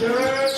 Sure.